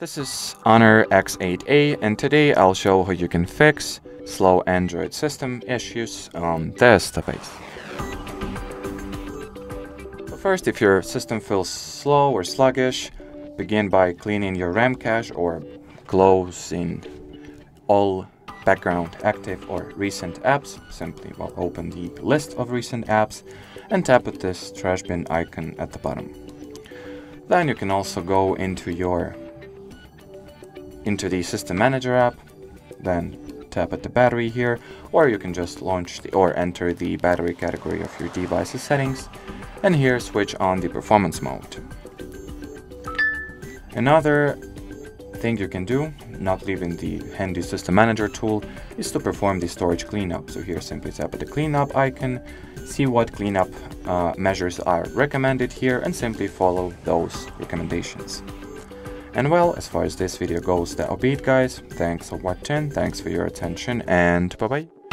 This is Honor X8A and today I'll show how you can fix slow Android system issues on this device. First, if your system feels slow or sluggish, begin by cleaning your RAM cache or closing all background active or recent apps. Simply well, open the list of recent apps and tap at this trash bin icon at the bottom. Then you can also go into your into the system manager app, then tap at the battery here, or you can just launch the, or enter the battery category of your device's settings, and here switch on the performance mode. Another thing you can do, not leaving the handy system manager tool, is to perform the storage cleanup. So here simply tap at the cleanup icon, see what cleanup uh, measures are recommended here and simply follow those recommendations. And well, as far as this video goes, that'll be it guys. Thanks for watching, thanks for your attention, and bye bye.